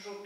rzut